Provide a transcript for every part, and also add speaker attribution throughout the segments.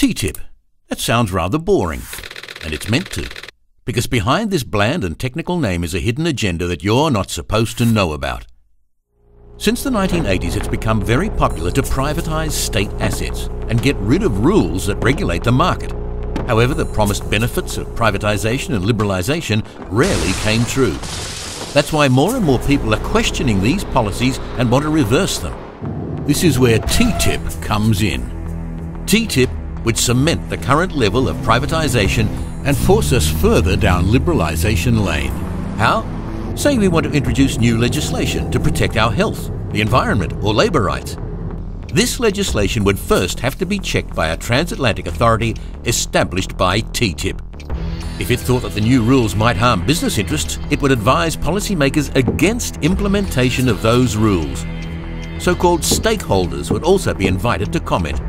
Speaker 1: TTIP. That sounds rather boring. And it's meant to. Because behind this bland and technical name is a hidden agenda that you're not supposed to know about. Since the 1980s, it's become very popular to privatise state assets and get rid of rules that regulate the market. However, the promised benefits of privatisation and liberalisation rarely came true. That's why more and more people are questioning these policies and want to reverse them. This is where TTIP comes in. TTIP would cement the current level of privatisation and force us further down liberalisation lane. How? Say we want to introduce new legislation to protect our health, the environment, or labour rights. This legislation would first have to be checked by a transatlantic authority established by TTIP. If it thought that the new rules might harm business interests, it would advise policymakers against implementation of those rules. So-called stakeholders would also be invited to comment.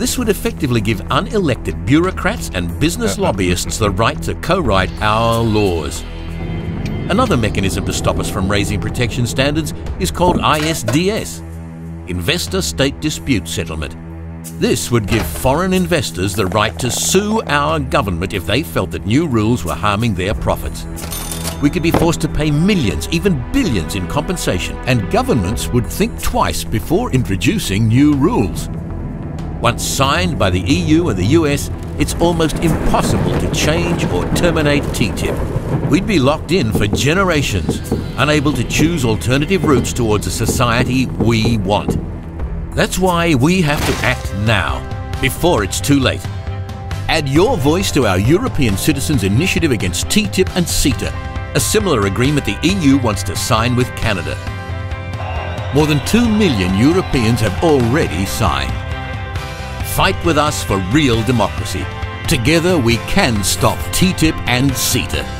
Speaker 1: This would effectively give unelected bureaucrats and business lobbyists the right to co-write our laws. Another mechanism to stop us from raising protection standards is called ISDS, Investor State Dispute Settlement. This would give foreign investors the right to sue our government if they felt that new rules were harming their profits. We could be forced to pay millions, even billions in compensation, and governments would think twice before introducing new rules. Once signed by the EU and the US, it's almost impossible to change or terminate TTIP. We'd be locked in for generations, unable to choose alternative routes towards a society we want. That's why we have to act now, before it's too late. Add your voice to our European Citizens Initiative against TTIP and CETA, a similar agreement the EU wants to sign with Canada. More than 2 million Europeans have already signed. Fight with us for real democracy. Together we can stop TTIP and CETA.